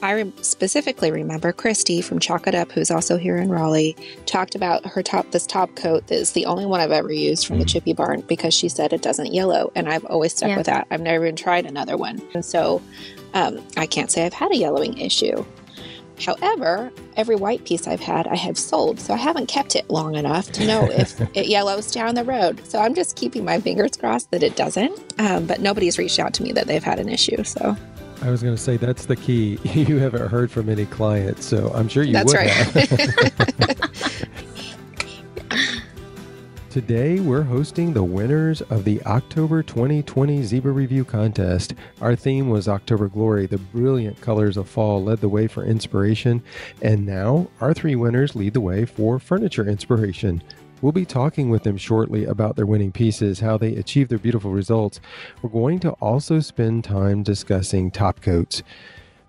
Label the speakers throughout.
Speaker 1: I re- specifically remember Christy from Chalk It Up, who's also here in Raleigh, talked about her top this top coat that is the only one I've ever used from the
Speaker 2: Mm.
Speaker 1: Chippy Barn because she said it doesn't yellow, and I've always stuck
Speaker 3: Yeah.
Speaker 1: with that. I've never even tried another one, and so um, I can't say I've had a yellowing issue. However, every white piece I've had, I have sold, so I haven't kept it long enough to know if it yellows down the road. So I'm just keeping my fingers crossed that it doesn't. Um, but nobody's reached out to me that they've had an issue. So
Speaker 2: I was going to say that's the key. You haven't heard from any clients, so I'm sure you
Speaker 1: That's
Speaker 2: would
Speaker 1: right.
Speaker 2: Today, we're hosting the winners of the October 2020 Zibra Review Contest. Our theme was October Glory. The brilliant colors of fall led the way for inspiration, and now our three winners lead the way for furniture inspiration. We'll be talking with them shortly about their winning pieces, how they achieved their beautiful results. We're going to also spend time discussing top coats.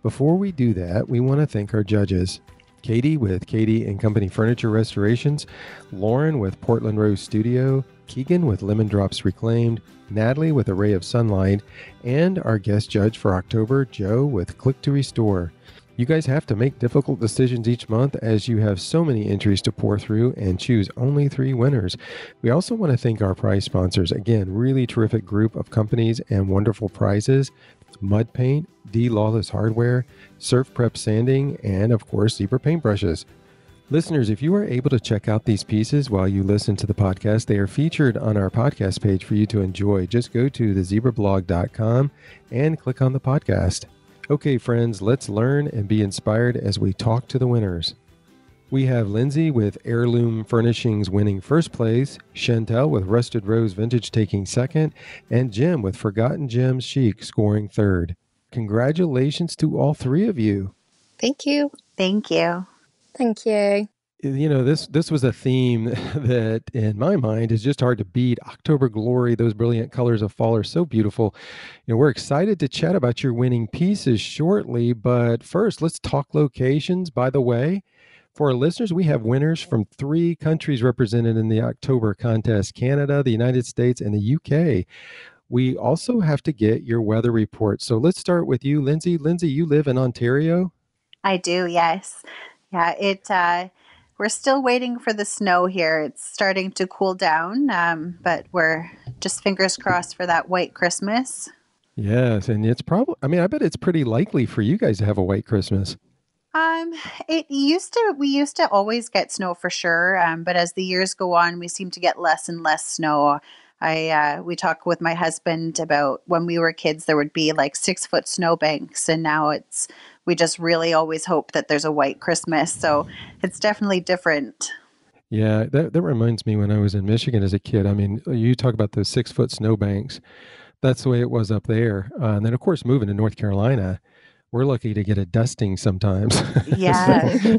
Speaker 2: Before we do that, we want to thank our judges. Katie with Katie and Company Furniture Restorations, Lauren with Portland Rose Studio, Keegan with Lemon Drops Reclaimed, Natalie with Array of Sunlight, and our guest judge for October, Joe with Click to Restore. You guys have to make difficult decisions each month as you have so many entries to pour through and choose only three winners. We also want to thank our prize sponsors. Again, really terrific group of companies and wonderful prizes. Mud Paint, D Lawless Hardware, Surf Prep Sanding, and of course, Zibra Paintbrushes. Listeners, if you are able to check out these pieces while you listen to the podcast, they are featured on our podcast page for you to enjoy. Just go to thezibrablog.com and click on the podcast. Okay, friends, let's learn and be inspired as we talk to the winners. We have Lindsay with Heirloom Furnishings winning first place, Chantel with Rusted Rose Vintage taking second, and Jim with Forgotten Gems Chic scoring third. Congratulations to all three of you.
Speaker 1: thank you.
Speaker 4: Thank you.
Speaker 3: Thank you.
Speaker 2: You know, this this was a theme that in my mind is just hard to beat. October glory, those brilliant colors of fall are so beautiful. You know, we're excited to chat about your winning pieces shortly, but first, let's talk locations. By the way, for our listeners, we have winners from three countries represented in the October contest Canada, the United States, and the UK. We also have to get your weather report. So let's start with you, Lindsay. Lindsay, you live in Ontario.
Speaker 4: I do, yes. Yeah, it uh we're still waiting for the snow here. It's starting to cool down, um, but we're just fingers crossed for that white Christmas.
Speaker 2: Yes, and it's probably, I mean, I bet it's pretty likely for you guys to have a white Christmas.
Speaker 4: Um, it used to we used to always get snow for sure, um, but as the years go on, we seem to get less and less snow. I uh, we talk with my husband about when we were kids, there would be like six foot snowbanks, and now it's we just really always hope that there's a white Christmas. So it's definitely different.
Speaker 2: Yeah, that, that reminds me when I was in Michigan as a kid. I mean, you talk about those six foot snowbanks. That's the way it was up there. Uh, and then, of course, moving to North Carolina, we're lucky to get a dusting sometimes.
Speaker 4: Yeah.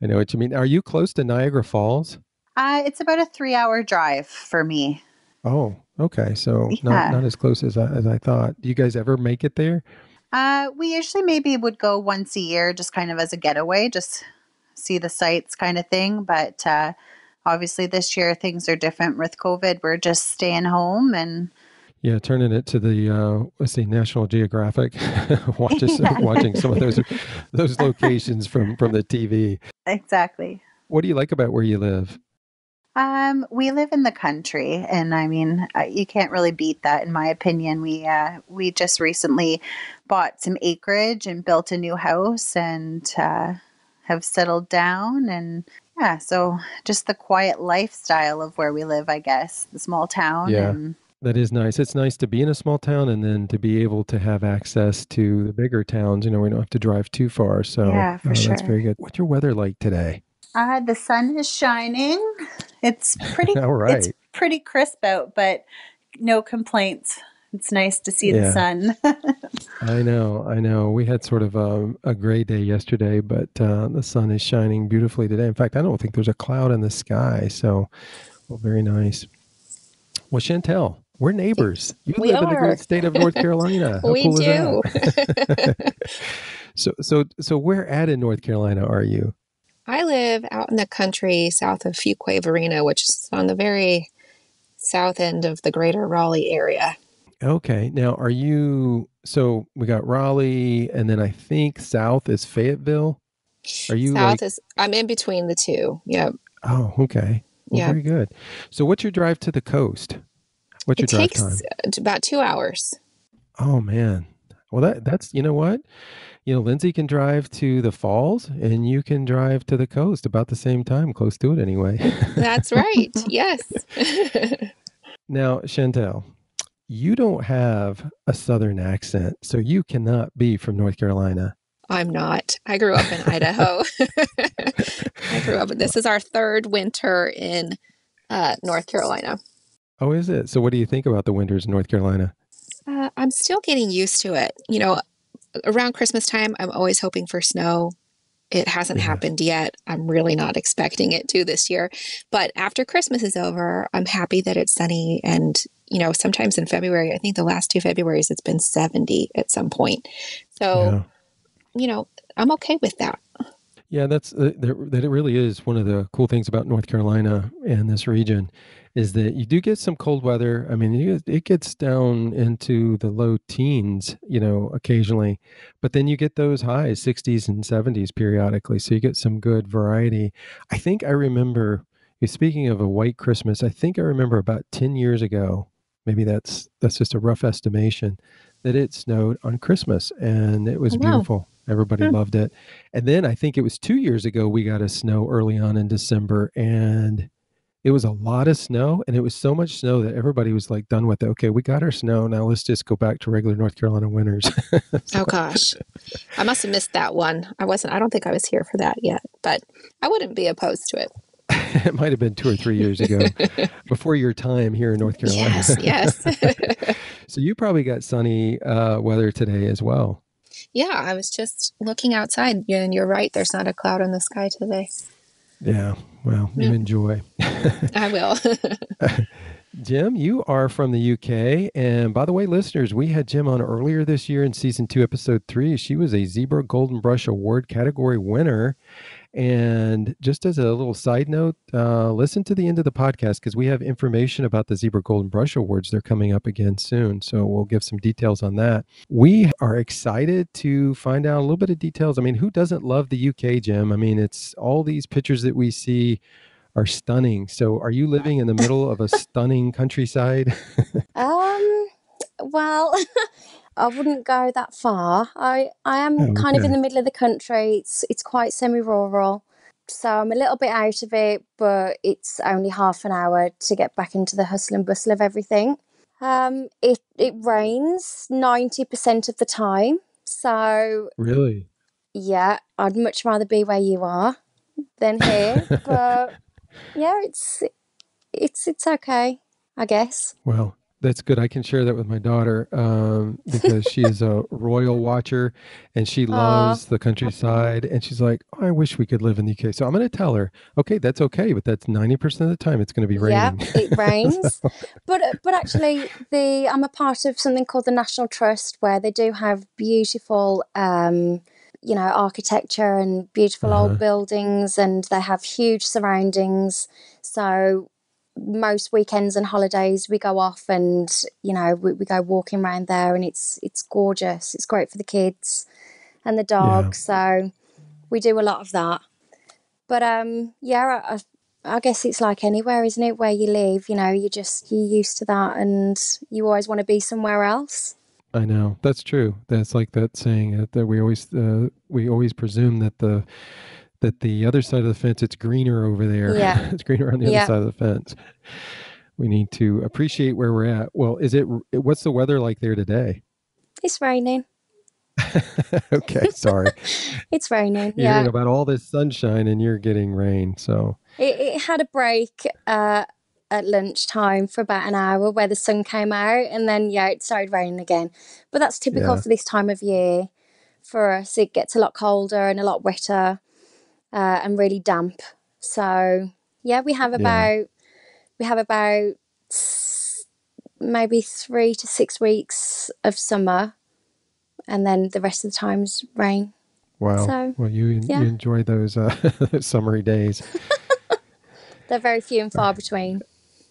Speaker 2: So, I know what you mean. Are you close to Niagara Falls?
Speaker 4: Uh, it's about a three hour drive for me.
Speaker 2: Oh, okay. So
Speaker 4: Yeah.
Speaker 2: not not as close as I, as I thought. Do you guys ever make it there?
Speaker 4: Uh, we usually maybe would go once a year, just kind of as a getaway, just see the sights kind of thing. But uh, obviously, this year things are different with COVID. We're just staying home and
Speaker 2: Yeah, turning it to the uh, let's see, National Geographic, watching
Speaker 4: Yeah.
Speaker 2: watching some of those those locations from from the TV.
Speaker 4: exactly.
Speaker 2: What do you like about where you live?
Speaker 4: Um, we live in the country, and I mean, uh, you can't really beat that, in my opinion. We uh, we just recently bought some acreage and built a new house, and uh, have settled down, and yeah, so just the quiet lifestyle of where we live, I guess, the small town.
Speaker 2: Yeah.
Speaker 4: And
Speaker 2: That is nice. It's nice to be in a small town and then to be able to have access to the bigger towns. You know, we don't have to drive too far. So
Speaker 4: Yeah, for
Speaker 2: uh, that's very good. What's your weather like today?
Speaker 4: uh, the sun is shining. It's pretty.
Speaker 2: All right.
Speaker 4: It's pretty crisp out, but no complaints. It's nice to see
Speaker 2: Yeah.
Speaker 4: the sun.
Speaker 2: I know, I know. We had sort of a, a gray day yesterday, but uh, the sun is shining beautifully today. In fact, I don't think there's a cloud in the sky. So, well, very nice. Well, Chantel, we're neighbors. You
Speaker 1: We
Speaker 2: live in the great state of North Carolina. How
Speaker 1: we
Speaker 2: cool
Speaker 1: do.
Speaker 2: so, so, so, where at in North Carolina are you?
Speaker 1: I live out in the country south of Fuquay Varina, which is on the very south end of the greater Raleigh area.
Speaker 2: Okay. Now, are you so we got Raleigh, and then I think south is Fayetteville. Are you
Speaker 1: South
Speaker 2: like?
Speaker 1: is I'm in between the two. Yep.
Speaker 2: Oh, okay. Well,
Speaker 1: Yeah.
Speaker 2: very good. So, what's your drive to the coast? What's your
Speaker 1: It
Speaker 2: drive
Speaker 1: takes
Speaker 2: time?
Speaker 1: about two hours.
Speaker 2: Oh man. Well, that that's you know what, you know, Lindsay can drive to the falls, and you can drive to the coast about the same time, close to it anyway.
Speaker 1: That's right. yes.
Speaker 2: now, Chantel, you don't have a southern accent, so you cannot be from North Carolina.
Speaker 1: I'm not. I grew up in Idaho. I grew up. This is our third winter in uh, North Carolina.
Speaker 2: Oh, is it? So, what do you think about the winters in North Carolina?
Speaker 1: Uh, I'm still getting used to it. You know, around Christmas time, I'm always hoping for snow. It hasn't
Speaker 2: Yeah.
Speaker 1: happened yet. I'm really not expecting it to this year. But after Christmas is over, I'm happy that it's sunny. And, you know, sometimes in February, I think the last two Februarys, it's been 70 at some point. So,
Speaker 2: Yeah.
Speaker 1: you know, I'm okay with that.
Speaker 2: Yeah, that's uh, that. It really is one of the cool things about North Carolina and this region, is that you do get some cold weather. I mean, it gets down into the low teens, you know, occasionally, but then you get those highs, sixties and seventies periodically. So you get some good variety. I think I remember. Speaking of a white Christmas, I think I remember about ten years ago. Maybe that's that's just a rough estimation. That it snowed on Christmas and it was
Speaker 1: Oh,
Speaker 2: beautiful. Everybody
Speaker 1: Hmm.
Speaker 2: loved it. And then I think it was two years ago we got a snow early on in December, and it was a lot of snow, and it was so much snow that everybody was like done with it. Okay, we got our snow. Now let's just go back to regular North Carolina winters.
Speaker 1: Oh gosh. I must have missed that one. I wasn't I don't think I was here for that yet, but I wouldn't be opposed to it.
Speaker 2: it might have been two or three years ago, before your time here in North Carolina.
Speaker 1: Yes, yes.
Speaker 2: so you probably got sunny uh, weather today as well.
Speaker 1: Yeah, I was just looking outside and you're right, there's not a cloud in the sky today.
Speaker 2: Yeah. Well, you
Speaker 1: Yeah.
Speaker 2: enjoy.
Speaker 1: I will.
Speaker 2: Jim, you are from the UK. And by the way, listeners, we had Jim on earlier this year in season two, episode three. She was a Zibra Golden Brush Award category winner. And just as a little side note, uh, listen to the end of the podcast because we have information about the Zibra Golden Brush Awards. They're coming up again soon. So we'll give some details on that. We are excited to find out a little bit of details. I mean, who doesn't love the UK, Jim? I mean, it's all these pictures that we see are stunning. So, are you living in the middle of a stunning countryside?
Speaker 3: Um, well, I wouldn't go that far. I I am
Speaker 2: Oh,
Speaker 3: kind of in the middle of the country. It's it's quite semi-rural, so I'm a little bit out of it, but it's only half an hour to get back into the hustle and bustle of everything. Um, it it rains 90% of the time. So,
Speaker 2: really?
Speaker 3: yeah, I'd much rather be where you are than here, but yeah, it's it's it's okay, I guess.
Speaker 2: Well, that's good. I can share that with my daughter um, because she is a royal watcher and she loves the countryside. And she's like, oh, I wish we could live in the UK. So I'm going to tell her, okay, that's okay, but that's 90% of the time it's going to be raining.
Speaker 3: Yeah, it rains. But uh, but actually, the I'm a part of something called the National Trust, where they do have beautiful, um, you know, architecture and beautiful
Speaker 2: Uh-huh.
Speaker 3: old buildings, and they have huge surroundings. So most weekends and holidays, we go off and you know we, we go walking around there, and it's it's gorgeous. It's great for the kids and the dog. So we do a lot of that. But um, yeah, I, I guess it's like anywhere, isn't it? Where you live, you know, you just you're used to that, and you always want to be somewhere else.
Speaker 2: I know that's true. That's like that saying uh, that we always uh, we always presume that the that the other side of the fence it's greener over there.
Speaker 3: Yeah.
Speaker 2: it's greener on the
Speaker 3: Yeah.
Speaker 2: other side of the fence. We need to appreciate where we're at. Well, is it? What's the weather like there today?
Speaker 3: It's raining.
Speaker 2: okay, sorry.
Speaker 3: It's raining.
Speaker 2: You're
Speaker 3: yeah,
Speaker 2: hearing about all this sunshine and you're getting rain. So
Speaker 3: it, it had a break uh, at lunchtime for about an hour where the sun came out, and then yeah, it started raining again. But that's typical
Speaker 2: Yeah.
Speaker 3: for this time of year. For us, it gets a lot colder and a lot wetter, uh, and really damp. So yeah, we have
Speaker 2: Yeah.
Speaker 3: about we have about maybe three to six weeks of summer, and then the rest of the time's rain.
Speaker 2: wow.
Speaker 3: So,
Speaker 2: well, you,
Speaker 3: yeah.
Speaker 2: you enjoy those uh, summery days.
Speaker 3: They're very few and far between.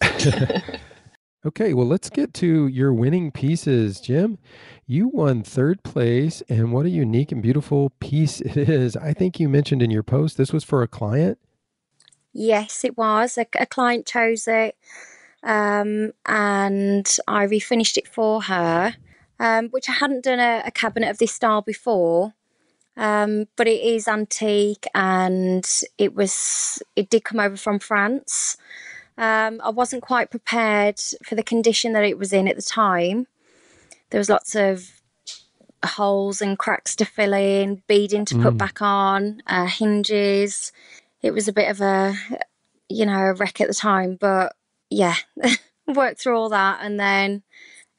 Speaker 2: Okay, well, let's get to your winning pieces, Jim. You won third place, and what a unique and beautiful piece it is. I think you mentioned in your post this was for a client.
Speaker 3: Yes, it was. A, a client chose it, um, and I refinished it for her, um, which I hadn't done a, a, cabinet of this style before. Um, but it is antique, and it was it did come over from France. Um, I wasn't quite prepared for the condition that it was in at the time. There was lots of holes and cracks to fill in, beading to mm. put back on, uh, hinges. It was a bit of a, you know, a wreck at the time, but yeah, worked through all that and then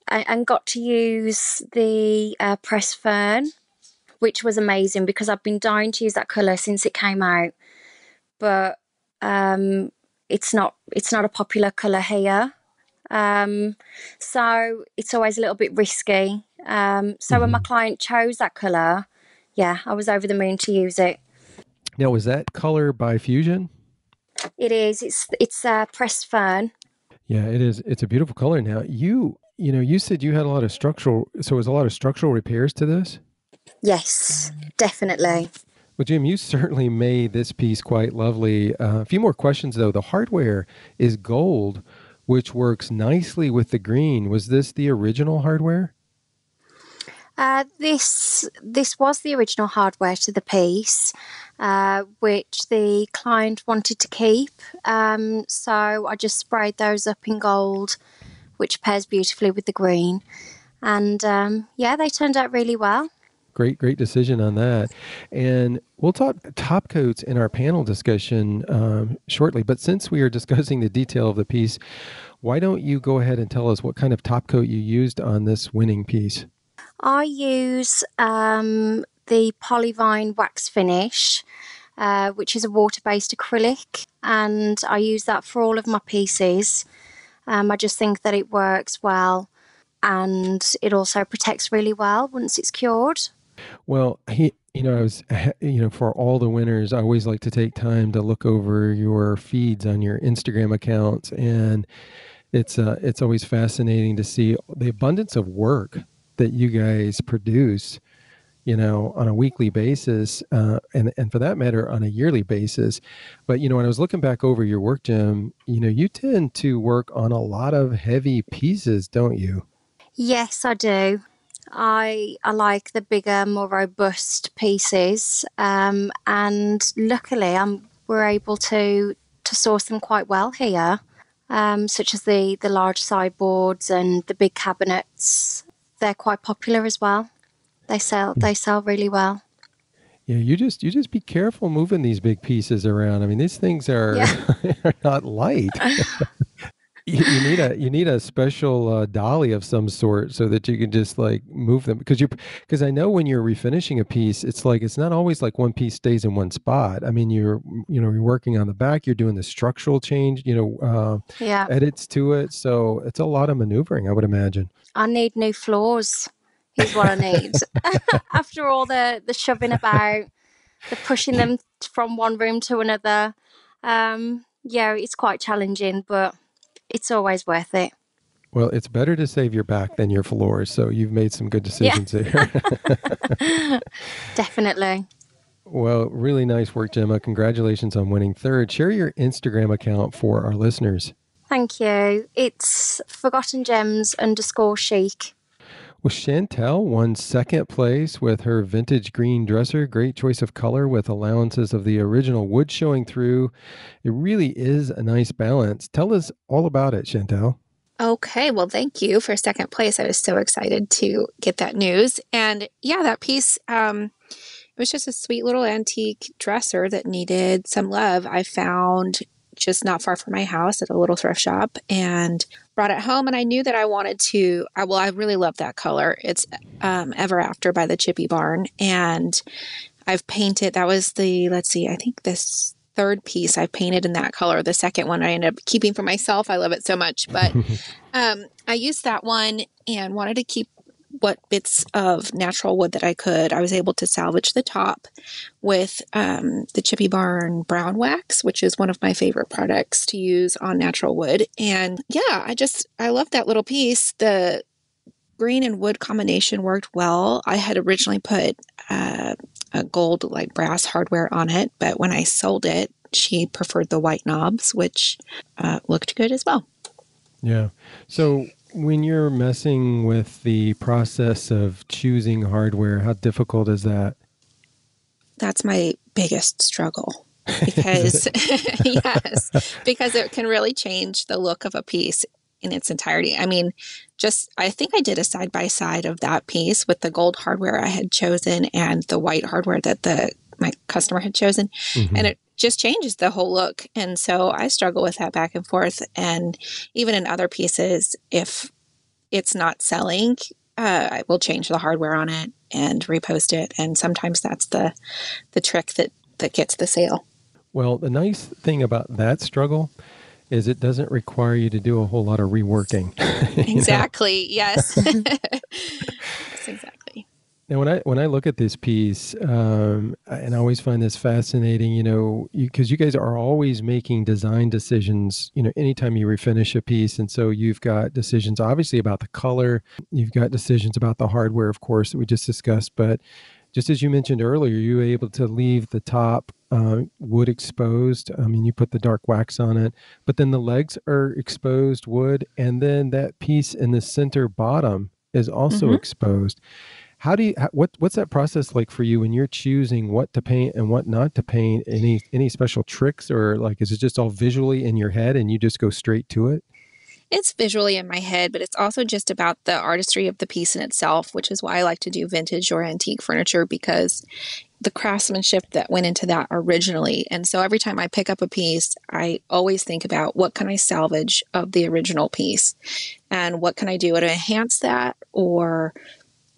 Speaker 3: and got to use the uh, pressed fern, which was amazing because I've been dying to use that colour since it came out. But um, it's not it's not a popular color here. Um, so it's always a little bit risky. Um, so mm-hmm. when my mm-hmm. client chose that color, yeah, I was over the moon to use it.
Speaker 2: Now, was that color by Fusion?
Speaker 3: It is. It's it's uh, pressed fern.
Speaker 2: Yeah, it is. It's a beautiful color. Now, you you know, you said you had a lot of structural. So, was a lot of structural repairs to this?
Speaker 3: Yes, definitely.
Speaker 2: Well, Jim, you certainly made this piece quite lovely. Uh, a few more questions, though. The hardware is gold, which works nicely with the green. Was this the original hardware?
Speaker 3: Uh, this this was the original hardware to the piece, uh, which the client wanted to keep. Um, so I just sprayed those up in gold, which pairs beautifully with the green, and um, yeah, they turned out really well
Speaker 2: great great decision on that. And we'll talk top coats in our panel discussion um, shortly but since we are discussing the detail of the piece why don't you go ahead and tell us what kind of top coat you used on this winning piece?
Speaker 3: I use um, the polyvine wax finish uh, which is a water-based acrylic and i use that for all of my pieces. Um, i just think that it works well and it also protects really well once it's cured
Speaker 2: well, he, you know, I was, you know, for all the winners, I always like to take time to look over your feeds on your Instagram accounts, and it's uh, it's always fascinating to see the abundance of work that you guys produce. You know, on a weekly basis, uh, and and for that matter, on a yearly basis. But you know, when I was looking back over your work, Jim, you know, you tend to work on a lot of heavy pieces, don't you?
Speaker 3: Yes, I do. I I like the bigger, more robust pieces, um, and luckily, I'm we're able to to source them quite well here, um, such as the the large sideboards and the big cabinets. They're quite popular as well. They sell they sell really well.
Speaker 2: Yeah, you just you just be careful moving these big pieces around. I mean, these things are, yeah. are not light. you, you, need a you need a special uh, dolly of some sort so that you can just like move them because you because I know when you're refinishing a piece, it's like it's not always like one piece stays in one spot. I mean, you're you know you're working on the back, you're doing the structural change, you know, uh,
Speaker 3: yeah,
Speaker 2: edits to it. So it's a lot of maneuvering, I would imagine.
Speaker 3: I need new floors. Is what I need after all the the shoving about, the pushing them from one room to another. Um, yeah, it's quite challenging, but it's always worth it.
Speaker 2: Well, it's better to save your back than your floors. So you've made some good decisions yeah.
Speaker 3: there. Definitely.
Speaker 2: Well, really nice work, Gemma. Congratulations on winning third. Share your Instagram account for our listeners.
Speaker 3: Thank you. It's forgotten gems underscore chic.
Speaker 2: Well, Chantel won second place with her vintage green dresser. Great choice of color with allowances of the original wood showing through. It really is a nice balance. Tell us all about it, Chantel.
Speaker 1: Okay, well, thank you for second place. I was so excited to get that news. And yeah, that piece, um, it was just a sweet little antique dresser that needed some love. I found just not far from my house at a little thrift shop and brought it home and I knew that I wanted to I well I really love that color. It's um, Ever After by the Chippy Barn and I've painted that was the let's see I think this third piece I've painted in that color. The second one I ended up keeping for myself. I love it so much, but um, I used that one and wanted to keep what bits of natural wood that I could. I was able to salvage the top with um, the Chippy Barn Brown Wax, which is one of my favorite products to use on natural wood. And yeah, I just, I love that little piece. The green and wood combination worked well. I had originally put uh, a gold, like brass hardware on it, but when I sold it, she preferred the white knobs, which uh, looked good as well.
Speaker 2: Yeah. So when you're messing with the process of choosing hardware, how difficult is that?
Speaker 1: That's my biggest struggle because yes, because it can really change the look of a piece in its entirety. I mean, just I think I did a side by side of that piece with the gold hardware I had chosen and the white hardware that the my customer had chosen, mm-hmm. and it just changes the whole look. And so I struggle with that back and forth. And even in other pieces, if it's not selling, uh, I will change the hardware on it and repost it. And sometimes that's the the trick that that gets the sale.
Speaker 2: Well, the nice thing about that struggle is it doesn't require you to do a whole lot of reworking.
Speaker 1: exactly. Yes. yes. Exactly.
Speaker 2: Now, when I when I look at this piece, um, and I always find this fascinating, you know, because you, you, guys are always making design decisions, you know, anytime you refinish a piece, and so you've got decisions, obviously about the color, you've got decisions about the hardware, of course, that we just discussed, but just as you mentioned earlier, you were able to leave the top uh, wood exposed. I mean, you put the dark wax on it, but then the legs are exposed wood, and then that piece in the center bottom is also mm-hmm. exposed how do you what what's that process like for you when you're choosing what to paint and what not to paint? Any any special tricks or like is it just all visually in your head and you just go straight to it?
Speaker 1: It's visually in my head but it's also just about the artistry of the piece in itself which is why i like to do vintage or antique furniture because the craftsmanship that went into that originally. And so every time i pick up a piece i always think about what can i salvage of the original piece? And what can i do to enhance that or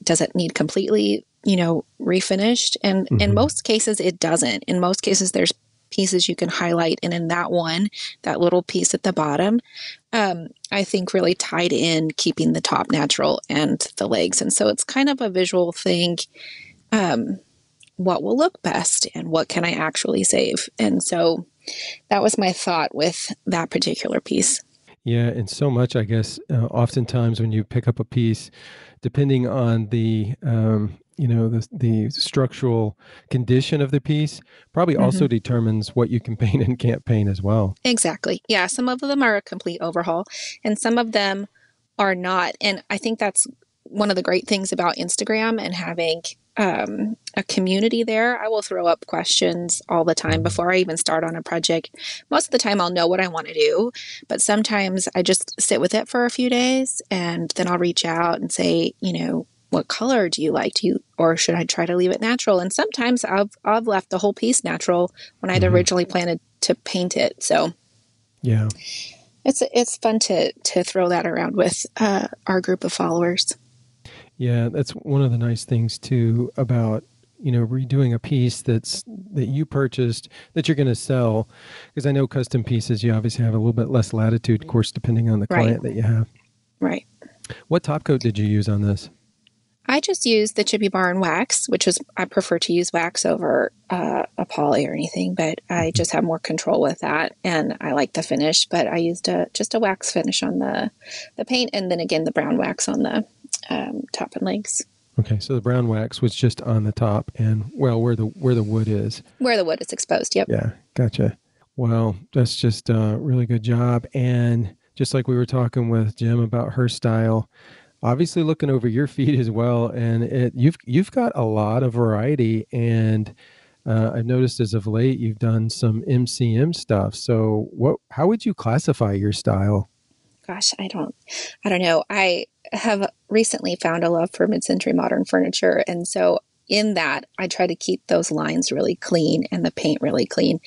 Speaker 1: does it need completely, you know, refinished? And mm-hmm. in most cases, it doesn't. In most cases, there's pieces you can highlight. And in that one, that little piece at the bottom, um, I think really tied in keeping the top natural and the legs. And so it's kind of a visual thing. Um, what will look best and what can I actually save? And so that was my thought with that particular piece.
Speaker 2: Yeah, and so much, I guess, uh, oftentimes when you pick up a piece, depending on the um, you know the the structural condition of the piece probably mm-hmm. also determines what you can paint and can't paint as well
Speaker 1: exactly yeah some of them are a complete overhaul and some of them are not and i think that's one of the great things about instagram and having um, a community there i will throw up questions all the time before i even start on a project. Most of the time i'll know what i want to do but sometimes i just sit with it for a few days and then i'll reach out and say you know what color do you like? Do you or should i try to leave it natural? And sometimes i've i've left the whole piece natural when i'd mm-hmm. originally planned to paint it so.
Speaker 2: Yeah.
Speaker 1: It's it's fun to to throw that around with uh, our group of followers
Speaker 2: yeah that's one of the nice things too about you know redoing a piece that's that you purchased that you're going to sell because i know custom pieces you obviously have a little bit less latitude of course depending on the client right. that you have
Speaker 1: right
Speaker 2: what top coat did you use on this
Speaker 1: I just use the Chippy Barn wax, which is I prefer to use wax over uh, a poly or anything, but I mm-hmm. just have more control with that, and I like the finish. But I used a just a wax finish on the the paint, and then again the brown wax on the um, top and legs.
Speaker 2: Okay, so the brown wax was just on the top, and well, where the where the wood is,
Speaker 1: where the wood is exposed. Yep.
Speaker 2: Yeah, gotcha. Well, that's just a really good job, and just like we were talking with Jim about her style obviously looking over your feet as well, and it, you've you've got a lot of variety. And uh, I've noticed as of late you've done some MCM stuff. So, what? How would you classify your style?
Speaker 1: Gosh, I don't, I don't know. I have recently found a love for mid-century modern furniture, and so in that i try to keep those lines really clean and the paint really clean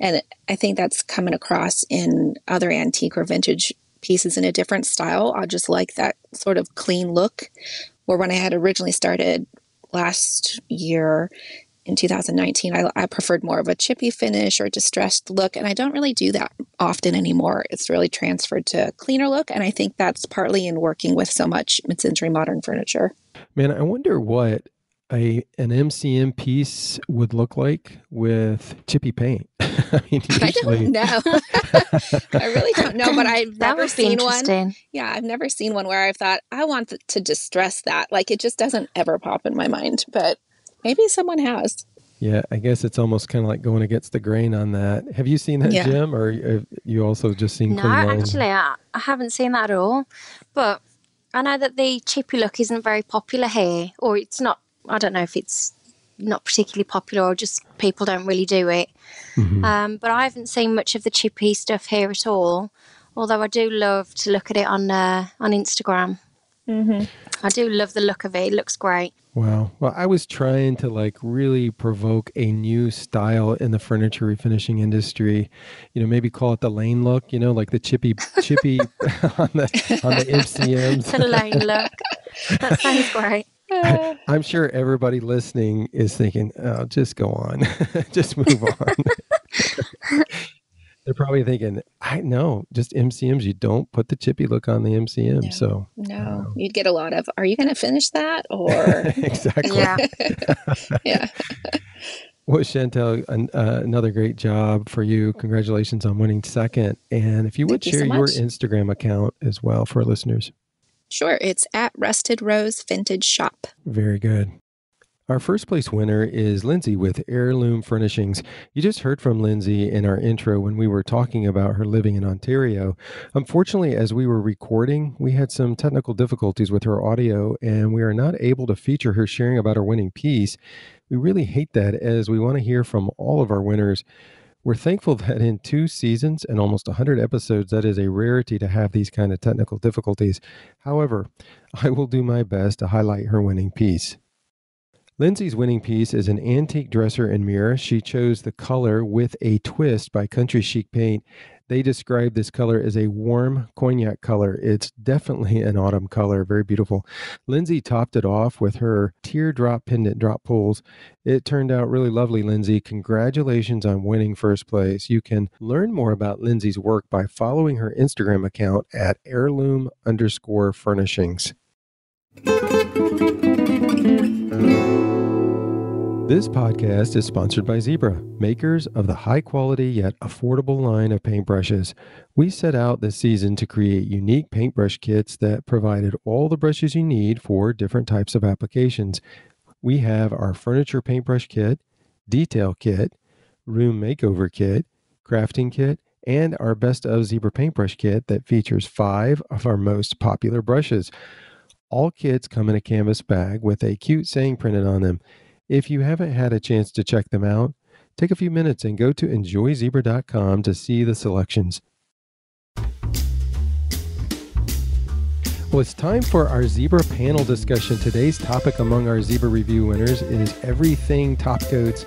Speaker 1: and i think that's coming across in other antique or vintage pieces in a different style. I just like that sort of clean look. Where when I had originally started last year in 2019, I, I, preferred more of a chippy finish or distressed look, and I don't really do that often anymore. It's really transferred to a cleaner look, and I think that's partly in working with so much mid-century modern furniture.
Speaker 2: Man, I wonder what a an MCM piece would look like with chippy paint. I
Speaker 1: mean, usually... I don't know. I really don't know, but I've never seen one. Yeah, I've never seen one where I've thought I want to distress that. Like it just doesn't ever pop in my mind, but maybe someone has.
Speaker 2: Yeah, I guess it's almost kind of like going against the grain on that. Have you seen that, yeah. Jim, or have you also just seen?
Speaker 3: No, actually, I, I haven't seen that at all. But I know that the chippy look isn't very popular here, or it's not. I don't know if it's not particularly popular or just people don't really do it. Mm-hmm. Um, but I haven't seen much of the chippy stuff here at all. Although I do love to look at it on uh, on Instagram. Mm-hmm. I do love the look of it. It looks great.
Speaker 2: Wow. Well, I was trying to like really provoke a new style in the furniture refinishing industry. You know, maybe call it the lane look. You know, like the chippy chippy on the on the MCMs.
Speaker 3: the lane look. That sounds great.
Speaker 2: I'm sure everybody listening is thinking, oh, just go on, just move on. They're probably thinking, I know, just MCMs. You don't put the chippy look on the MCM.
Speaker 1: No,
Speaker 2: so
Speaker 1: no, you'd get a lot of. Are you going to finish that or
Speaker 2: exactly?
Speaker 1: Yeah, yeah.
Speaker 2: Well, Chantel, an, uh, another great job for you. Congratulations on winning second. And if you would Thank share you so your Instagram account as well for listeners.
Speaker 1: Sure, it's at Rusted Rose Vintage Shop.
Speaker 2: Very good. Our first place winner is Lindsay with Heirloom Furnishings. You just heard from Lindsay in our intro when we were talking about her living in Ontario. Unfortunately, as we were recording, we had some technical difficulties with her audio and we are not able to feature her sharing about her winning piece. We really hate that as we want to hear from all of our winners. We're thankful that in two seasons and almost 100 episodes, that is a rarity to have these kind of technical difficulties. However, I will do my best to highlight her winning piece. Lindsay's winning piece is an antique dresser and mirror. She chose the color with a twist by Country Chic Paint. They describe this color as a warm cognac color. It's definitely an autumn color, very beautiful. Lindsay topped it off with her teardrop pendant drop pulls. It turned out really lovely, Lindsay. Congratulations on winning first place. You can learn more about Lindsay's work by following her Instagram account at heirloom underscore furnishings. This podcast is sponsored by Zibra, makers of the high quality yet affordable line of paintbrushes. We set out this season to create unique paintbrush kits that provided all the brushes you need for different types of applications. We have our furniture paintbrush kit, detail kit, room makeover kit, crafting kit, and our best of Zibra paintbrush kit that features five of our most popular brushes. All kits come in a canvas bag with a cute saying printed on them. If you haven't had a chance to check them out, take a few minutes and go to enjoyzibra.com to see the selections. Well, it's time for our Zibra panel discussion. Today's topic among our Zibra review winners is everything top coats.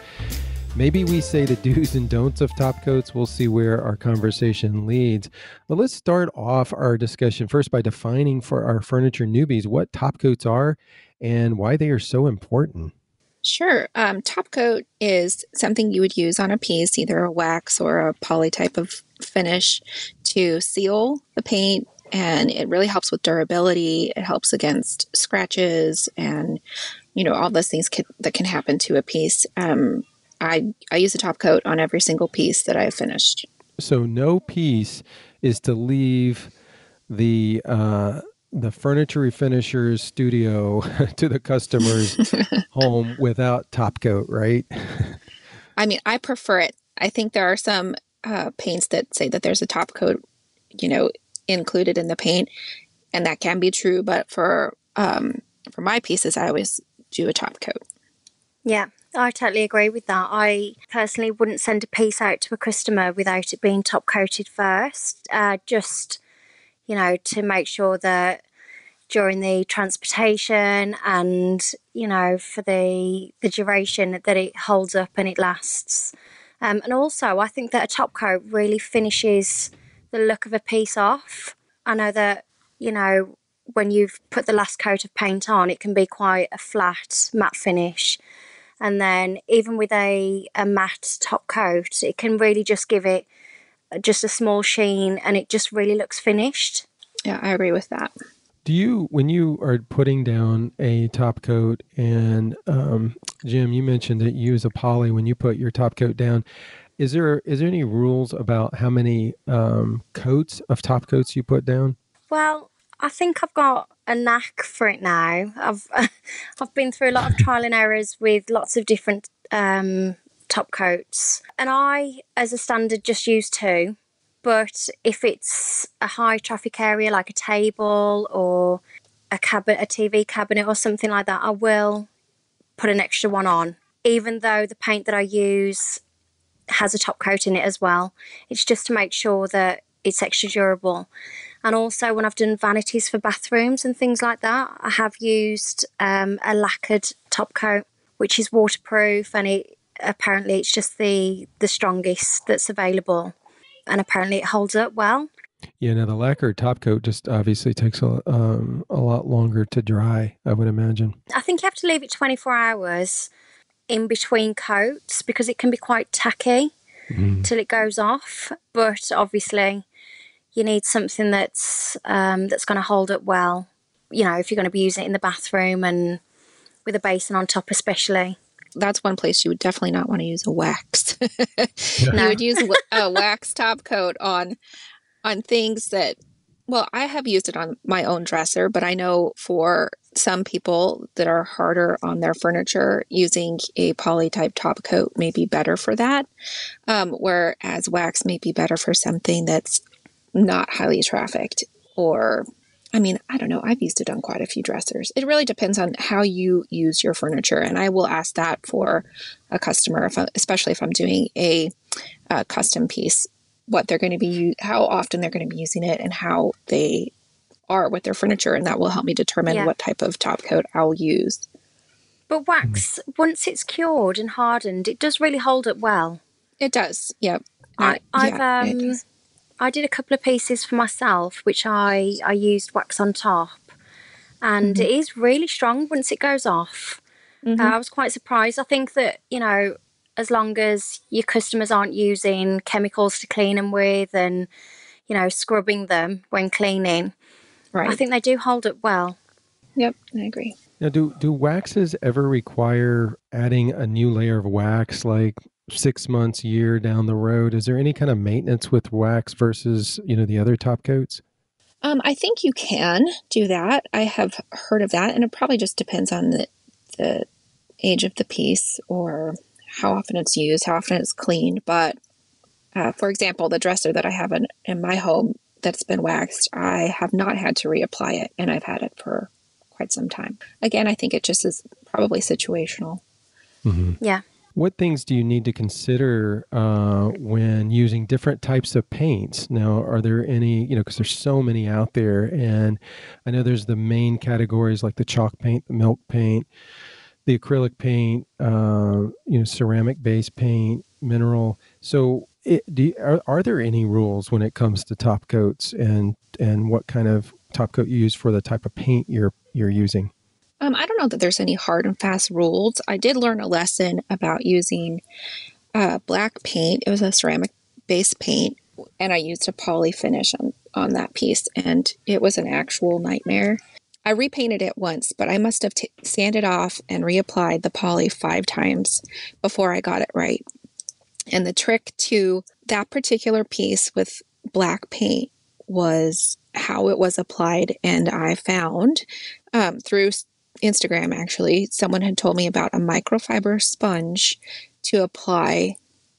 Speaker 2: Maybe we say the do's and don'ts of top coats. We'll see where our conversation leads. But let's start off our discussion first by defining for our furniture newbies what top coats are and why they are so important.
Speaker 1: Sure. Um, top coat is something you would use on a piece, either a wax or a poly type of finish, to seal the paint. And it really helps with durability. It helps against scratches and, you know, all those things can, that can happen to a piece. Um, I, I use a top coat on every single piece that I've finished.
Speaker 2: So no piece is to leave the uh, the furniture refinisher's studio to the customer's home without top coat, right?
Speaker 1: I mean, I prefer it. I think there are some uh, paints that say that there's a top coat, you know, included in the paint, and that can be true. But for um, for my pieces, I always do a top coat.
Speaker 3: Yeah, I totally agree with that. I personally wouldn't send a piece out to a customer without it being top coated first. Uh, just you know, to make sure that during the transportation and you know for the the duration that it holds up and it lasts. Um, and also i think that a top coat really finishes the look of a piece off. I know that you know when you've put the last coat of paint on it can be quite a flat matte finish. And then even with a, a matte top coat it can really just give it just a small sheen and it just really looks finished
Speaker 1: yeah, I agree with that.
Speaker 2: Do you, when you are putting down a top coat, and um, Jim, you mentioned that you use a poly when you put your top coat down. Is there is there any rules about how many um, coats of top coats you put down?
Speaker 3: Well, I think I've got a knack for it now. I've I've been through a lot of trial and errors with lots of different um, top coats, and I, as a standard, just use two. But if it's a high traffic area like a table or a cabinet, a TV cabinet or something like that, I will put an extra one on, even though the paint that I use has a top coat in it as well. It's just to make sure that it's extra durable. And also, when I've done vanities for bathrooms and things like that, I have used um, a lacquered top coat, which is waterproof, and it apparently it's just the the strongest that's available, and apparently it holds up well.
Speaker 2: Yeah, now the lacquer top coat just obviously takes a um, a lot longer to dry. I would imagine.
Speaker 3: I think you have to leave it 24 hours in between coats because it can be quite tacky mm. till it goes off. But obviously, you need something that's um, that's going to hold up well. You know, if you're going to be using it in the bathroom and with a basin on top, especially.
Speaker 1: That's one place you would definitely not want to use a wax. you would use a wax top coat on on things that well, I have used it on my own dresser, but I know for some people that are harder on their furniture, using a poly type top coat may be better for that. Um, whereas wax may be better for something that's not highly trafficked or I mean, I don't know. I've used it on quite a few dressers. It really depends on how you use your furniture, and I will ask that for a customer, if I, especially if I'm doing a, a custom piece what they're going to be, how often they're going to be using it, and how they are with their furniture, and that will help me determine yeah. what type of top coat I'll use.
Speaker 3: But wax, once it's cured and hardened, it does really hold up well.
Speaker 1: It does. Yep.
Speaker 3: I, I've yeah, um, I did a couple of pieces for myself, which I I used wax on top, and mm-hmm. it is really strong once it goes off. Mm-hmm. Uh, I was quite surprised. I think that you know as long as your customers aren't using chemicals to clean them with and you know scrubbing them when cleaning right i think they do hold up well
Speaker 1: yep i agree
Speaker 2: now do do waxes ever require adding a new layer of wax like six months year down the road is there any kind of maintenance with wax versus you know the other top coats
Speaker 1: um, i think you can do that i have heard of that and it probably just depends on the the age of the piece or how often it's used, how often it's cleaned. But uh, for example, the dresser that I have in, in my home that's been waxed, I have not had to reapply it, and I've had it for quite some time. Again, I think it just is probably situational.
Speaker 3: Mm-hmm. Yeah.
Speaker 2: What things do you need to consider uh, when using different types of paints? Now, are there any, you know, because there's so many out there, and I know there's the main categories like the chalk paint, the milk paint, the acrylic paint, uh, you know, ceramic base paint, mineral. So, it, you, are, are there any rules when it comes to top coats and and what kind of top coat you use for the type of paint you're you're using?
Speaker 1: Um, I don't know that there's any hard and fast rules. I did learn a lesson about using uh, black paint. It was a ceramic base paint, and I used a poly finish on on that piece, and it was an actual nightmare. I repainted it once, but I must have t- sanded off and reapplied the poly five times before I got it right. And the trick to that particular piece with black paint was how it was applied. And I found um, through Instagram, actually, someone had told me about a microfiber sponge to apply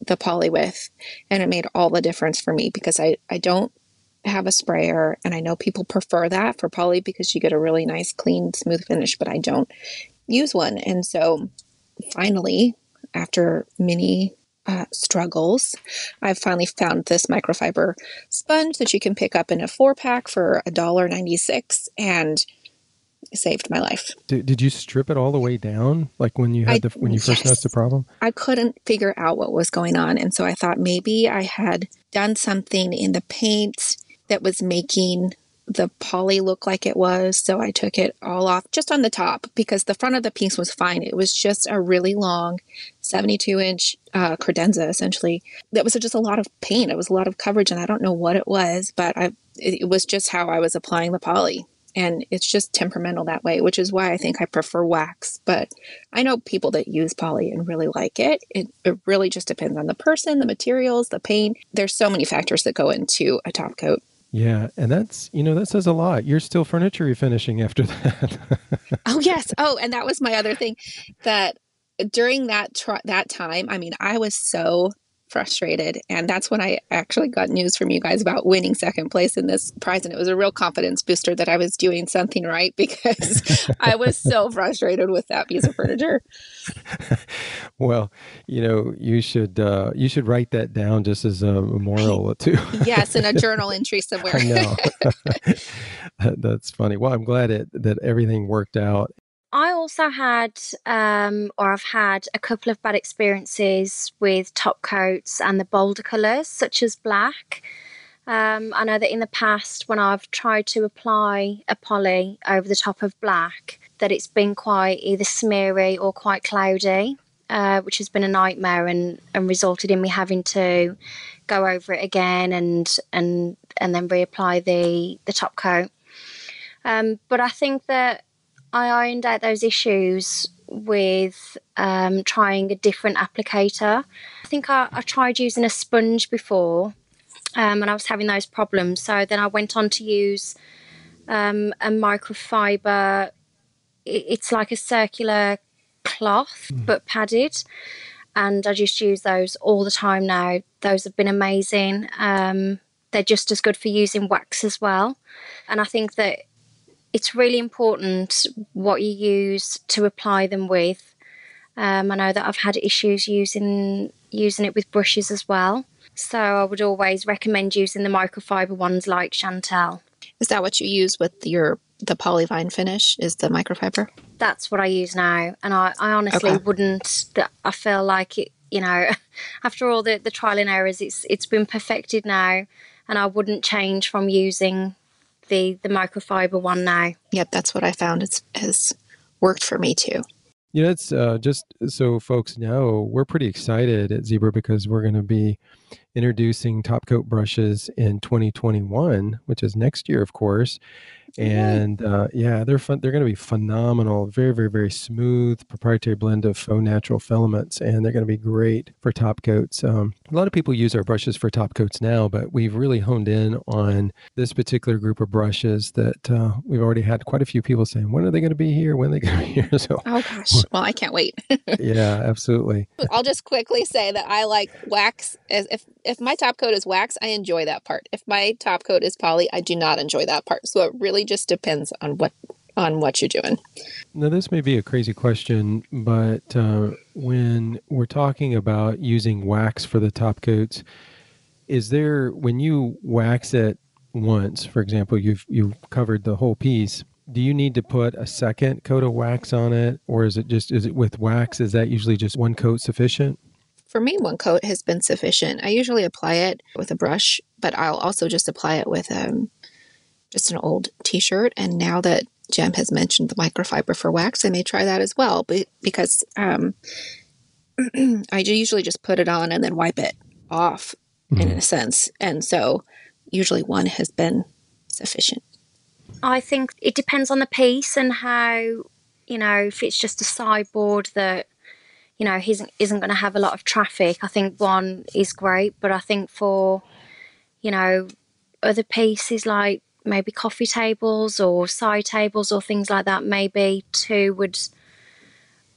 Speaker 1: the poly with. And it made all the difference for me because I, I don't have a sprayer, and I know people prefer that for poly because you get a really nice, clean, smooth finish, but I don't use one. And so finally, after many uh, struggles, I've finally found this microfiber sponge that you can pick up in a four pack for $1.96 and saved my life.
Speaker 2: Did, did you strip it all the way down like when you had I, the when you first yes. noticed the problem?
Speaker 1: I couldn't figure out what was going on and so I thought maybe I had done something in the paint that was making the poly look like it was. So I took it all off just on the top because the front of the piece was fine. It was just a really long 72 inch uh, credenza, essentially. That was just a lot of paint. It was a lot of coverage, and I don't know what it was, but I, it, it was just how I was applying the poly. And it's just temperamental that way, which is why I think I prefer wax. But I know people that use poly and really like it. It, it really just depends on the person, the materials, the paint. There's so many factors that go into a top coat.
Speaker 2: Yeah, and that's you know that says a lot. You're still furniture refinishing after that.
Speaker 1: oh yes. Oh, and that was my other thing that during that tr- that time, I mean, I was so frustrated. And that's when I actually got news from you guys about winning second place in this prize. And it was a real confidence booster that I was doing something right because I was so frustrated with that piece of furniture.
Speaker 2: well, you know, you should uh, you should write that down just as a memorial too.
Speaker 1: yes, in a journal entry somewhere.
Speaker 2: I know. That's funny. Well, I'm glad it, that everything worked out
Speaker 3: I also had, um, or I've had, a couple of bad experiences with top coats and the bolder colours, such as black. Um, I know that in the past, when I've tried to apply a poly over the top of black, that it's been quite either smeary or quite cloudy, uh, which has been a nightmare and, and resulted in me having to go over it again and and and then reapply the the top coat. Um, but I think that I ironed out those issues with um, trying a different applicator. I think I, I tried using a sponge before um, and I was having those problems. So then I went on to use um, a microfiber. It's like a circular cloth mm. but padded. And I just use those all the time now. Those have been amazing. Um, they're just as good for using wax as well. And I think that it's really important what you use to apply them with. Um, I know that I've had issues using using it with brushes as well. So I would always recommend using the microfiber ones like Chantel.
Speaker 1: Is that what you use with your the polyvine finish? Is the microfiber?
Speaker 3: That's what I use now, and I, I honestly okay. wouldn't. I feel like it. You know, after all the the trial and errors, it's it's been perfected now, and I wouldn't change from using the the microfiber one now.
Speaker 1: Yep, that's what I found. It's has worked for me too.
Speaker 2: You know, it's uh, just so folks know we're pretty excited at Zibra because we're going to be introducing top coat brushes in 2021, which is next year, of course and uh, yeah, they're fun. They're going to be phenomenal. Very, very, very smooth proprietary blend of faux natural filaments, and they're going to be great for top coats. Um, a lot of people use our brushes for top coats now, but we've really honed in on this particular group of brushes that uh, we've already had quite a few people saying, "When are they going to be here? When are they going to be here?"
Speaker 1: So, oh gosh, well, I can't wait.
Speaker 2: yeah, absolutely.
Speaker 1: I'll just quickly say that I like wax. If if my top coat is wax, I enjoy that part. If my top coat is poly, I do not enjoy that part. So it really just depends on what on what you're doing.
Speaker 2: Now, this may be a crazy question, but uh, when we're talking about using wax for the top coats, is there when you wax it once, for example, you've you've covered the whole piece. Do you need to put a second coat of wax on it, or is it just is it with wax? Is that usually just one coat sufficient?
Speaker 1: For me, one coat has been sufficient. I usually apply it with a brush, but I'll also just apply it with um, just an old t-shirt. And now that Jem has mentioned the microfiber for wax, I may try that as well. But because um, I usually just put it on and then wipe it off mm-hmm. in a sense, and so usually one has been sufficient.
Speaker 3: I think it depends on the piece and how you know if it's just a sideboard that you know isn't isn't going to have a lot of traffic. I think one is great, but I think for you know other pieces like maybe coffee tables or side tables or things like that, maybe two would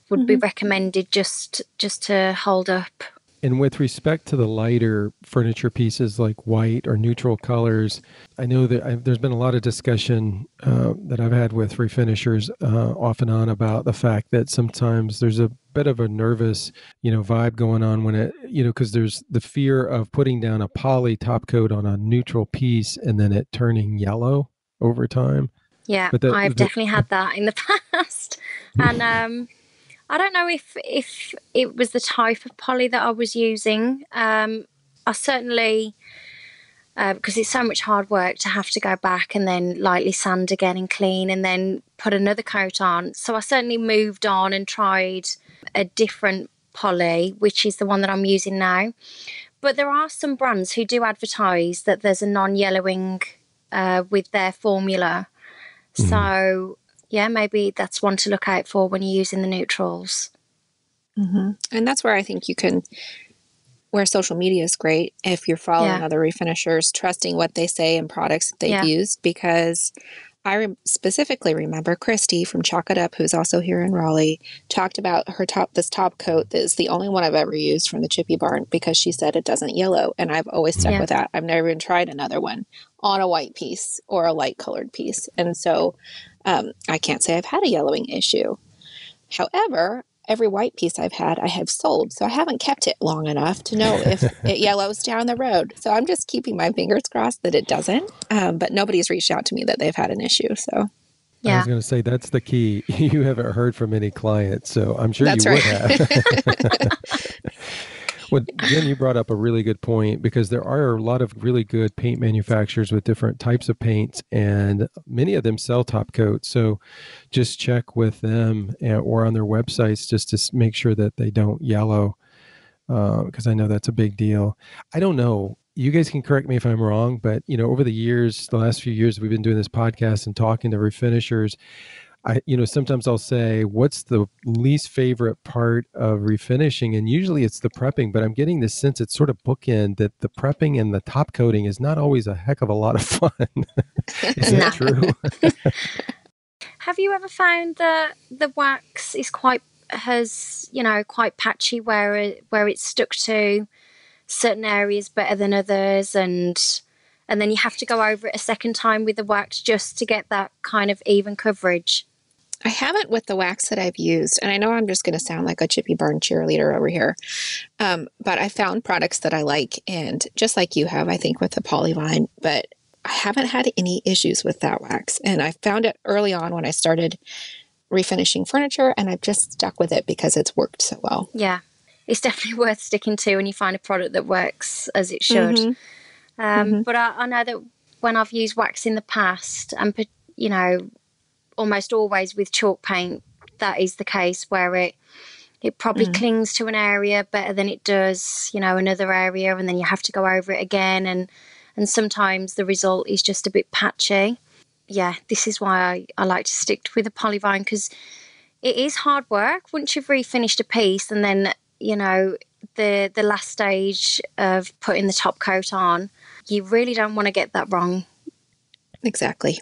Speaker 3: would mm-hmm. be recommended just just to hold up.
Speaker 2: And with respect to the lighter furniture pieces like white or neutral colors, I know that I've, there's been a lot of discussion uh, that I've had with refinishers uh, off and on about the fact that sometimes there's a bit of a nervous, you know, vibe going on when it, you know, because there's the fear of putting down a poly top coat on a neutral piece and then it turning yellow over time.
Speaker 3: Yeah, but that, I've definitely had that in the past, and um, I don't know if if it was the type of poly that I was using. Um, I certainly. Uh, because it's so much hard work to have to go back and then lightly sand again and clean and then put another coat on. So I certainly moved on and tried a different poly, which is the one that I'm using now. But there are some brands who do advertise that there's a non yellowing uh, with their formula. Mm-hmm. So, yeah, maybe that's one to look out for when you're using the neutrals.
Speaker 1: Mm-hmm. And that's where I think you can, where social media is great if you're following yeah. other refinishers, trusting what they say and products that they've yeah. used, because I re- specifically remember Christy from Chalk It Up, who's also here in Raleigh, talked about her top this top coat that is the only one I've ever used from the Chippy Barn because she said it doesn't yellow, and I've always stuck yeah. with that. I've never even tried another one on a white piece or a light colored piece, and so um, I can't say I've had a yellowing issue. However, every white piece I've had, I have sold. So I haven't kept it long enough to know if it yellows down the road. So I'm just keeping my fingers crossed that it doesn't. Um, but nobody's reached out to me that they've had an issue. So.
Speaker 2: Yeah. I was going to say that's the key. You haven't heard from any clients, so I'm sure that's you right. would have. Well, Jen, you brought up a really good point because there are a lot of really good paint manufacturers with different types of paints, and many of them sell top coats. So just check with them eh, or on their websites just to make sure that they don't yellow because uh, I know that's a big deal. I don't know. You guys can correct me if I'm wrong, but you know, over the years, the last few years, we've been doing this podcast and talking to refinishers. I, you know, sometimes I'll say, what's the least favorite part of refinishing? And usually it's the prepping, but I'm getting this sense it's sort of bookend that the prepping and the top coating is not always a heck of a lot of fun. is that true?
Speaker 3: Have you ever found that the wax is quite, has, you know, quite patchy where where it's stuck to certain areas better than others and, and then you have to go over it a second time with the wax just to get that kind of even coverage.
Speaker 1: I haven't with the wax that I've used, and I know I'm just going to sound like a Chippy Barn cheerleader over here, um, but I found products that I like, and just like you have, I think with the Polyvine, but I haven't had any issues with that wax, and I found it early on when I started refinishing furniture, and I've just stuck with it because it's worked so well.
Speaker 3: Yeah, it's definitely worth sticking to when you find a product that works as it should. Mm-hmm. Um, mm-hmm. But I, I know that when I've used wax in the past, and you know almost always with chalk paint that is the case where it it probably mm. clings to an area better than it does you know another area and then you have to go over it again and and sometimes the result is just a bit patchy. Yeah this is why i, I like to stick with a polyvine because it is hard work. Once you've refinished a piece and then you know the the last stage of putting the top coat on you really don't want to get that wrong.
Speaker 1: Exactly.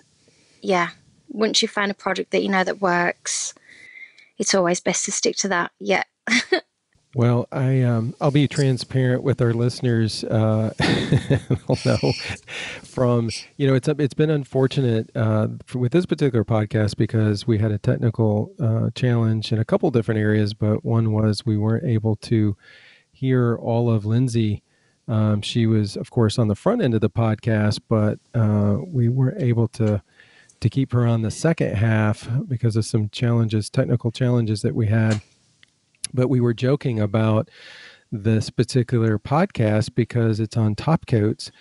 Speaker 3: Yeah once you find a product that you know that works, it's always best to stick to that. Yeah.
Speaker 2: well, I um, I'll be transparent with our listeners. Uh, know from you know it's it's been unfortunate uh, with this particular podcast because we had a technical uh, challenge in a couple different areas, but one was we weren't able to hear all of Lindsay. Um, she was, of course, on the front end of the podcast, but uh, we weren't able to to keep her on the second half because of some challenges, technical challenges that we had. But we were joking about this particular podcast because it's on top coats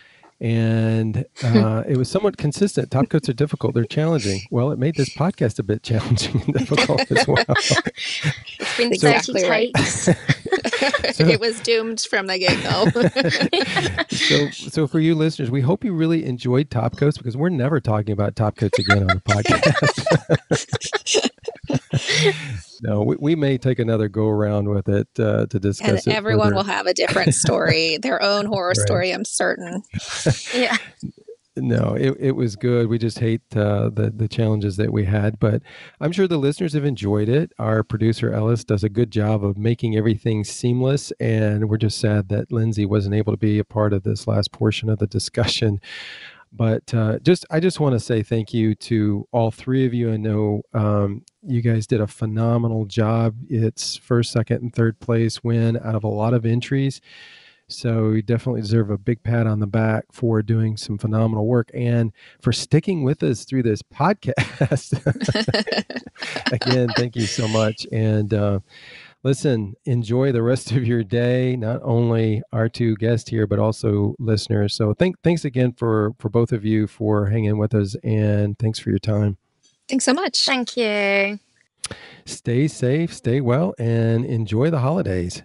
Speaker 2: and uh, it was somewhat consistent. Top coats are difficult; they're challenging. Well, it made this podcast a bit challenging and difficult as well.
Speaker 3: it's been so, exactly takes.
Speaker 1: so, it was doomed from the get
Speaker 2: go. so, so for you listeners, we hope you really enjoyed top coats because we're never talking about top coats again on the podcast no, we, we may take another go around with it uh, to discuss
Speaker 1: and
Speaker 2: it.
Speaker 1: Everyone
Speaker 2: further.
Speaker 1: will have a different story, their own horror right. story. I'm certain.
Speaker 3: yeah.
Speaker 2: No, it, it was good. We just hate uh, the the challenges that we had, but I'm sure the listeners have enjoyed it. Our producer Ellis does a good job of making everything seamless, and we're just sad that Lindsay wasn't able to be a part of this last portion of the discussion. But uh, just, I just want to say thank you to all three of you. I know um, you guys did a phenomenal job. It's first, second, and third place win out of a lot of entries. So you definitely deserve a big pat on the back for doing some phenomenal work and for sticking with us through this podcast. Again, thank you so much. And uh, listen, enjoy the rest of your day. Not only our two guests here, but also listeners. So thank, thanks again for for both of you for hanging with us, and thanks for your time.
Speaker 1: Thanks so much.
Speaker 3: Thank you.
Speaker 2: Stay safe, stay well, and enjoy the holidays.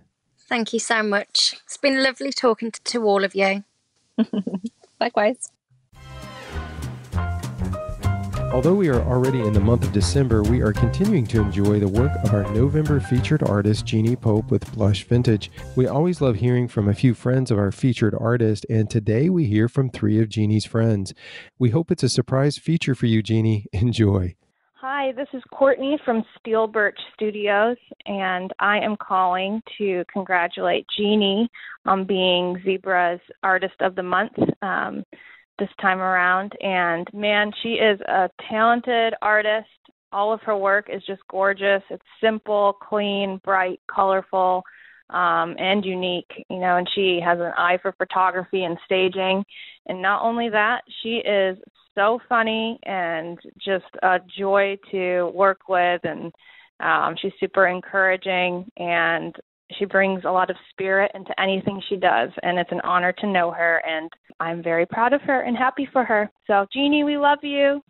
Speaker 3: Thank you so much. It's been lovely talking to, to all of you.
Speaker 1: Likewise.
Speaker 2: Although we are already in the month of December, we are continuing to enjoy the work of our November featured artist, Jeannie Pope with Blush Vintage. We always love hearing from a few friends of our featured artist, and today we hear from three of Jeannie's friends. We hope it's a surprise feature for you, Jeannie. Enjoy.
Speaker 5: Hi, this is Courtney from Steel Birch Studios, and I am calling to congratulate Jeannie on being Zibra's Artist of the Month um, this time around. And man, she is a talented artist. All of her work is just gorgeous. It's simple, clean, bright, colorful, um, and unique, you know, and she has an eye for photography and staging. And not only that, she is so funny and just a joy to work with and um, she's super encouraging and she brings a lot of spirit into anything she does and it's an honor to know her and i'm very proud of her and happy for her. So jeannie we love you.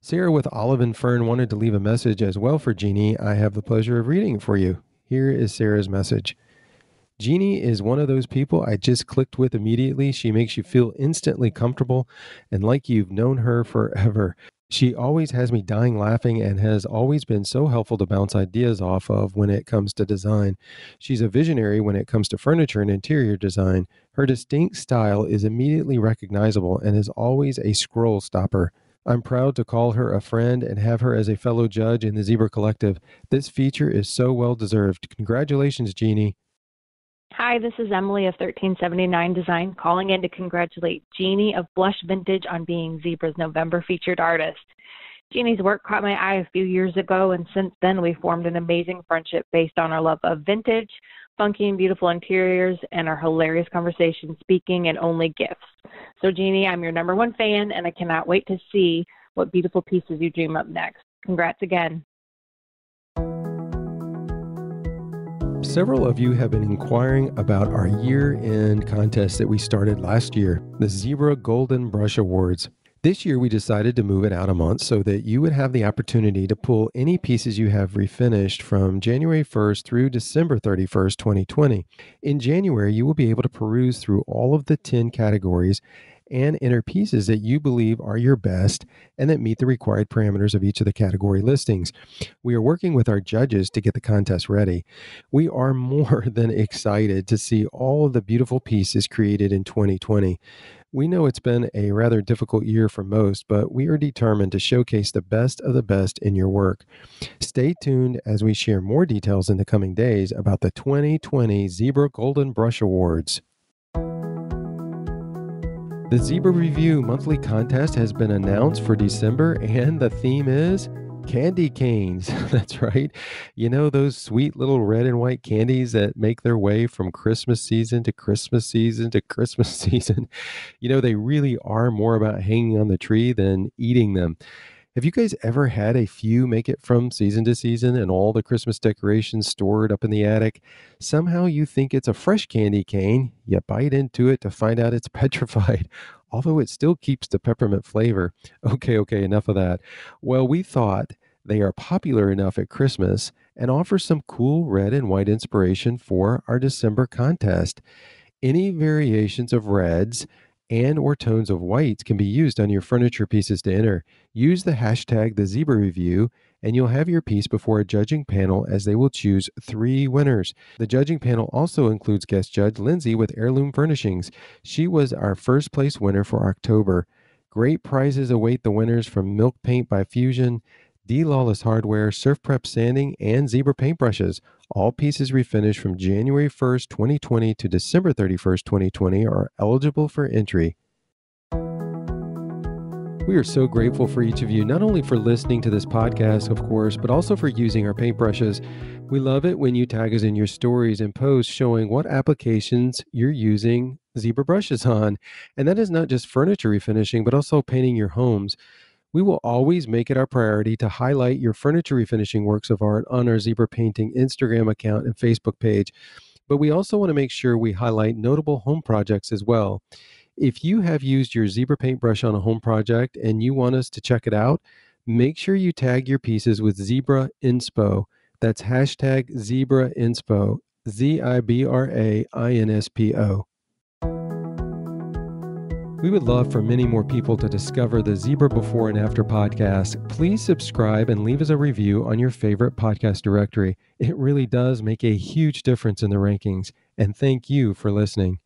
Speaker 2: Sarah with olive and fern wanted to leave a message as well for jeannie. I have the pleasure of reading for you. Here is sarah's message. Jeannie is one of those people I just clicked with immediately. She makes you feel instantly comfortable and like you've known her forever. She always has me dying laughing and has always been so helpful to bounce ideas off of when it comes to design. She's a visionary when it comes to furniture and interior design. Her distinct style is immediately recognizable and is always a scroll stopper. I'm proud to call her a friend and have her as a fellow judge in the Zibra Collective. This feature is so well deserved. Congratulations, Jeannie.
Speaker 6: Hi, this is Emily of 1379 Design calling in to congratulate Jeannie of Blush Vintage on being Zibra's November featured artist. Jeannie's work caught my eye a few years ago, and since then we formed an amazing friendship based on our love of vintage, funky and beautiful interiors, and our hilarious conversation, speaking, and only gifts. So, Jeannie, I'm your number one fan, and I cannot wait to see what beautiful pieces you dream up next. Congrats again.
Speaker 2: Several of you have been inquiring about our year end contest that we started last year, the Zibra Golden Brush Awards. This year, we decided to move it out a month so that you would have the opportunity to pull any pieces you have refinished from January 1st through December 31st, 2020. In January, you will be able to peruse through all of the 10 categories and enter pieces that you believe are your best and that meet the required parameters of each of the category listings. We are working with our judges to get the contest ready. We are more than excited to see all of the beautiful pieces created in 2020. We know it's been a rather difficult year for most, but we are determined to showcase the best of the best in your work. Stay tuned as we share more details in the coming days about the 2020 Zibra Golden Brush Awards. The Zibra Review monthly contest has been announced for December, and the theme is candy canes. That's right. You know, those sweet little red and white candies that make their way from Christmas season to Christmas season to Christmas season. You know, they really are more about hanging on the tree than eating them. Have you guys ever had a few make it from season to season and all the Christmas decorations stored up in the attic? Somehow you think it's a fresh candy cane, you bite into it to find out it's petrified, although it still keeps the peppermint flavor. Okay, okay, enough of that. Well, we thought they are popular enough at Christmas and offer some cool red and white inspiration for our December contest. Any variations of reds, and or tones of whites can be used on your furniture pieces to enter. Use the hashtag the zibra review and you'll have your piece before a judging panel as they will choose three winners. The judging panel also includes guest judge Lindsay with Heirloom Furnishings. She was our first place winner for October. Great prizes await the winners from Milk Paint by Fusion, D Lawless Hardware, Surf Prep Sanding, and Zibra Paintbrushes. All pieces refinished from January 1st, 2020 to December 31st, 2020 are eligible for entry. We are so grateful for each of you, not only for listening to this podcast, of course, but also for using our paintbrushes. We love it when you tag us in your stories and posts showing what applications you're using zibra brushes on. And that is not just furniture refinishing, but also painting your homes. We will always make it our priority to highlight your furniture refinishing works of art on our Zibra Painting Instagram account and Facebook page, but we also want to make sure we highlight notable home projects as well. If you have used your Zibra paintbrush on a home project and you want us to check it out, make sure you tag your pieces with Zibra Inspo. That's hashtag Zibra Inspo, Z I B R A I N S P O. We would love for many more people to discover the Zibra Before and After podcast. Please subscribe and leave us a review on your favorite podcast directory. It really does make a huge difference in the rankings. And thank you for listening.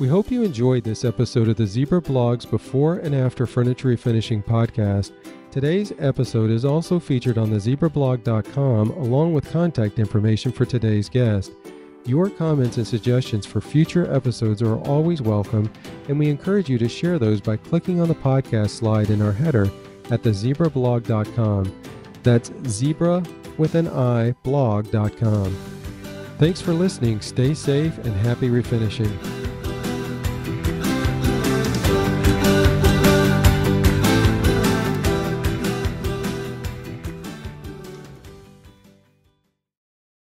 Speaker 2: We hope you enjoyed this episode of the Zibra Blogs Before and After Furniture Refinishing podcast. Today's episode is also featured on the zibrablog.com along with contact information for today's guest. Your comments and suggestions for future episodes are always welcome, and we encourage you to share those by clicking on the podcast slide in our header at thezibrablog.com. That's zibra with an i blog.com. Thanks for listening. Stay safe and happy refinishing.